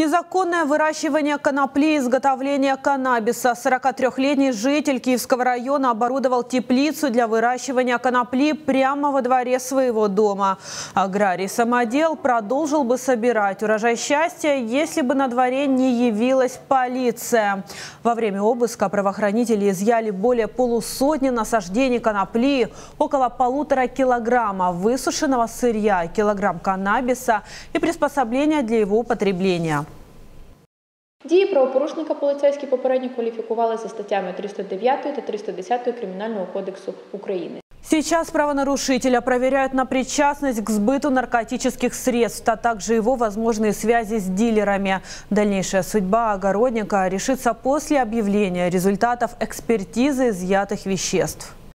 Незаконное выращивание конопли и изготовление каннабиса. 43-летний житель Киевского района оборудовал теплицу для выращивания конопли прямо во дворе своего дома. Аграрий-самодел продолжил бы собирать урожай счастья, если бы на дворе не явилась полиция. Во время обыска правоохранители изъяли более полусотни насаждений конопли, около полутора килограмма высушенного сырья, килограмм каннабиса и приспособления для его употребления. Дії правопорушника поліцейські попередньо кваліфікували за статтями 309 та 310 Кримінального кодексу України. Сейчас правонарушителя проверяют на причастность к сбыту наркотических средств, а также его возможные связи с дилерами. Дальнейшая судьба огородника решится после объявления результатов экспертизы изъятых веществ.